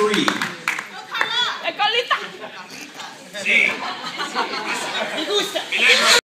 three. Sí.